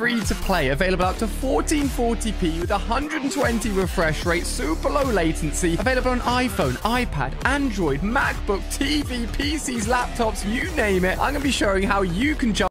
free to play, available up to 1440p with 120 refresh rate, super low latency, available on iPhone, iPad, Android, MacBook, TV, PCs, laptops, you name it. I'm going to be showing how you can jump